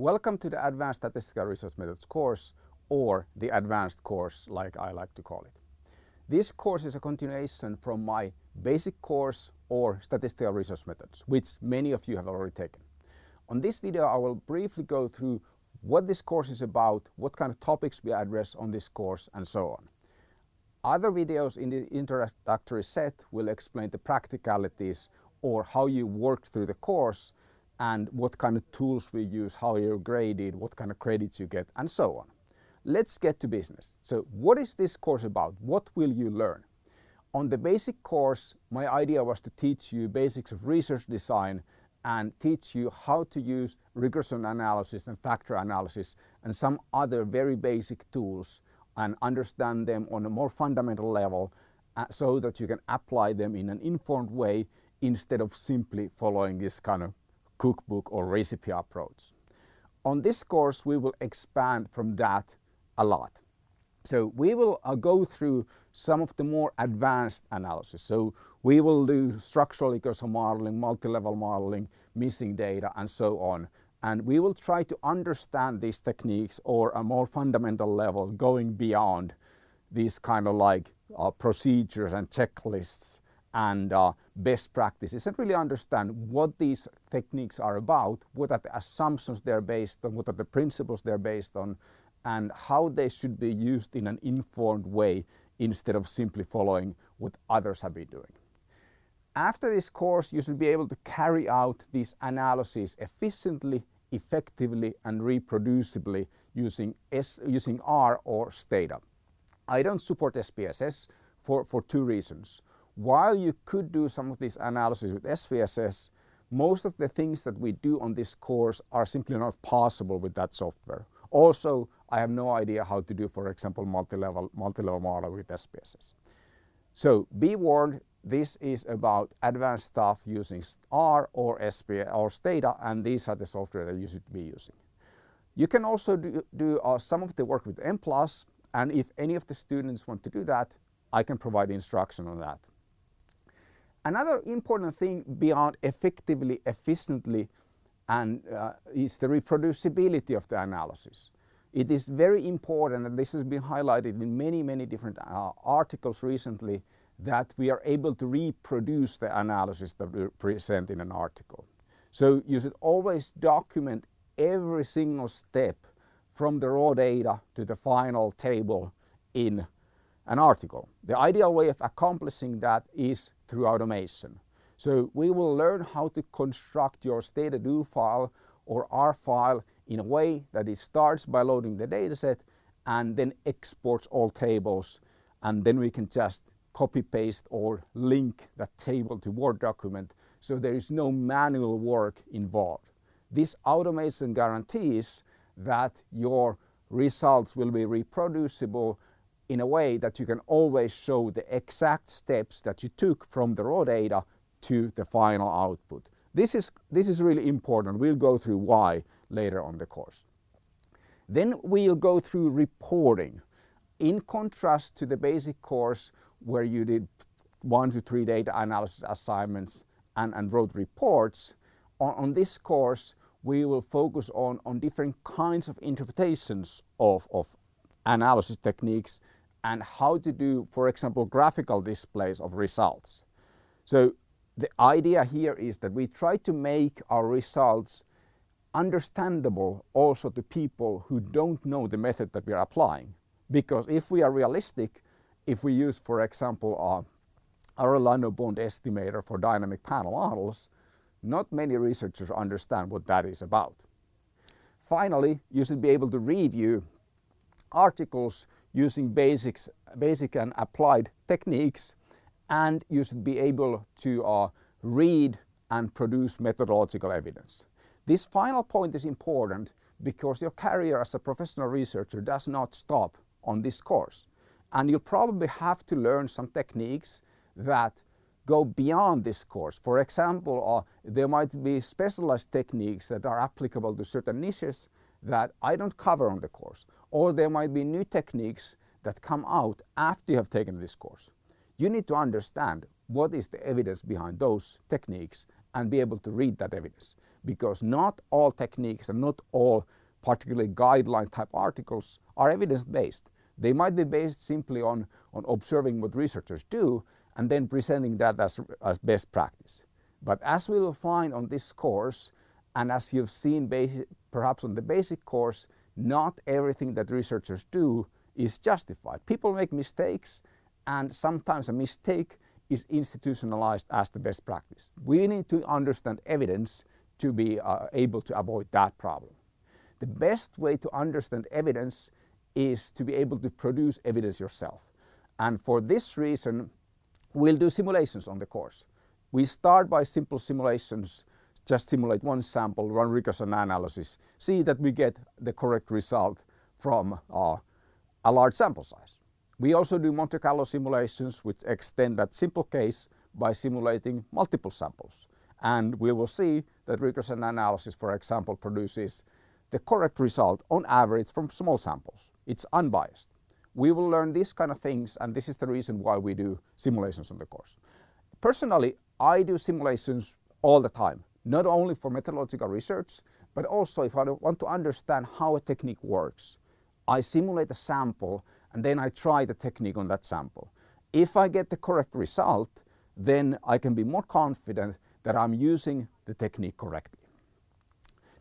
Welcome to the Advanced Statistical Research Methods course, or the advanced course like I like to call it. This course is a continuation from my basic course or Statistical Research Methods, which many of you have already taken. On this video I will briefly go through what this course is about, what kind of topics we address on this course and so on. Other videos in the introductory set will explain the practicalities or how you work through the course and what kind of tools we use, how you're graded, what kind of credits you get, and so on. Let's get to business. So what is this course about? What will you learn? On the basic course, my idea was to teach you basics of research design and teach you how to use regression analysis and factor analysis and some other very basic tools and understand them on a more fundamental level uh, so that you can apply them in an informed way instead of simply following this kind of cookbook or recipe approach. On this course, we will expand from that a lot. So we will uh, go through some of the more advanced analysis. So we will do structural equation modeling, multi-level modeling, missing data, and so on. And we will try to understand these techniques or a more fundamental level going beyond these kind of like uh, procedures and checklists and uh, best practices and really understand what these techniques are about, what are the assumptions they're based on, what are the principles they're based on, and how they should be used in an informed way instead of simply following what others have been doing. After this course, you should be able to carry out these analyses efficiently, effectively, and reproducibly using, S, using R or Stata. I don't support SPSS for, for two reasons while you could do some of this analysis with SPSS, most of the things that we do on this course are simply not possible with that software. Also, I have no idea how to do, for example, multi-level multi-level model with SPSS. So be warned, this is about advanced stuff using R or SPSS or Stata, and these are the software that you should be using. You can also do, do uh, some of the work with Mplus, and if any of the students want to do that, I can provide instruction on that. Another important thing beyond effectively, efficiently, and uh, is the reproducibility of the analysis. It is very important, and this has been highlighted in many, many different uh, articles recently, that we are able to reproduce the analysis that we present in an article. So you should always document every single step from the raw data to the final table in an article. The ideal way of accomplishing that is through automation. So we will learn how to construct your Stata-Do file or R file in a way that it starts by loading the dataset and then exports all tables and then we can just copy paste or link that table to Word document so there is no manual work involved. This automation guarantees that your results will be reproducible in a way that you can always show the exact steps that you took from the raw data to the final output. This is, this is really important. We'll go through why later on the course. Then we'll go through reporting. In contrast to the basic course where you did one to three data analysis assignments and, and wrote reports, on, on this course we will focus on, on different kinds of interpretations of, of analysis techniques and how to do, for example, graphical displays of results. So the idea here is that we try to make our results understandable also to people who don't know the method that we are applying. Because if we are realistic, if we use, for example, uh, Arellano-Bond estimator for dynamic panel models, not many researchers understand what that is about. Finally, you should be able to review articles using basics, basic and applied techniques and you should be able to uh, read and produce methodological evidence. This final point is important because your career as a professional researcher does not stop on this course. And you'll probably have to learn some techniques that go beyond this course. For example, uh, there might be specialized techniques that are applicable to certain niches that I don't cover on the course. Or there might be new techniques that come out after you have taken this course. You need to understand what is the evidence behind those techniques and be able to read that evidence because not all techniques and not all particularly guideline type articles are evidence based. They might be based simply on, on observing what researchers do and then presenting that as, as best practice. But as we will find on this course, and as you've seen basic, perhaps on the basic course, not everything that researchers do is justified. People make mistakes and sometimes a mistake is institutionalized as the best practice. We need to understand evidence to be uh, able to avoid that problem. The best way to understand evidence is to be able to produce evidence yourself. And for this reason, we'll do simulations on the course. We start by simple simulations, just simulate one sample, run regression analysis, see that we get the correct result from uh, a large sample size. We also do Monte Carlo simulations which extend that simple case by simulating multiple samples. And we will see that regression analysis, for example, produces the correct result on average from small samples. It's unbiased. We will learn these kind of things and this is the reason why we do simulations on the course. Personally, I do simulations all the time, not only for methodological research, but also if I want to understand how a technique works. I simulate a sample and then I try the technique on that sample. If I get the correct result, then I can be more confident that I'm using the technique correctly.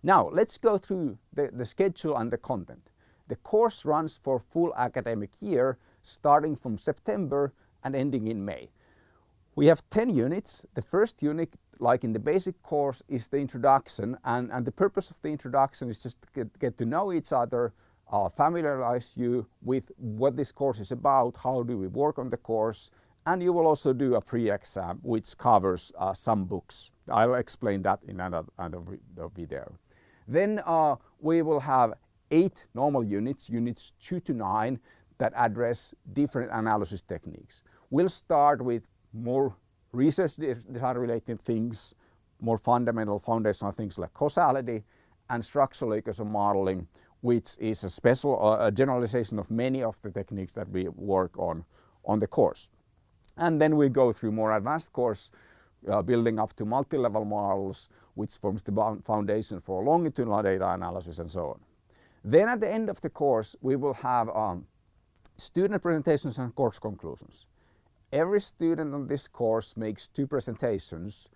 Now let's go through the, the schedule and the content. The course runs for full academic year starting from September and ending in May. We have 10 units. The first unit, like in the basic course, is the introduction and, and the purpose of the introduction is just to get, get to know each other, uh, familiarize you with what this course is about, how do we work on the course, and you will also do a pre-exam which covers uh, some books. I'll explain that in another, another video. Then uh, we will have eight normal units, units two to nine, that address different analysis techniques. We'll start with more research design related things, more fundamental foundational things like causality and structural equation modeling, which is a special uh, a generalization of many of the techniques that we work on on the course. And then we go through more advanced course, uh, building up to multi-level models, which forms the foundation for longitudinal data analysis and so on. Then at the end of the course, we will have um, student presentations and course conclusions. Every student on this course makes two presentations.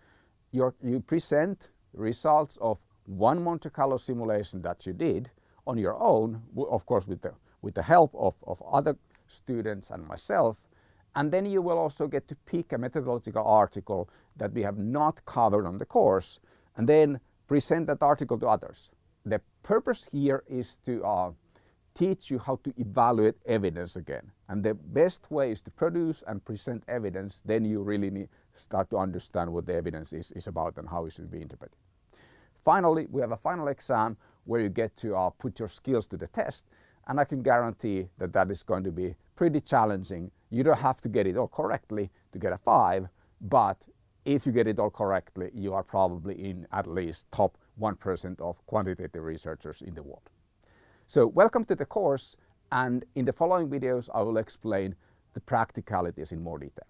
You're, you present results of one Monte Carlo simulation that you did on your own, of course with the, with the help of, of other students and myself. And then you will also get to pick a methodological article that we have not covered on the course and then present that article to others. The purpose here is to uh, teach you how to evaluate evidence again. And the best way is to produce and present evidence, then you really need, start to understand what the evidence is, is about and how it should be interpreted. Finally, we have a final exam where you get to uh, put your skills to the test and I can guarantee that that is going to be pretty challenging. You don't have to get it all correctly to get a 5, but if you get it all correctly, you are probably in at least top 1% of quantitative researchers in the world. So welcome to the course and in the following videos I will explain the practicalities in more detail.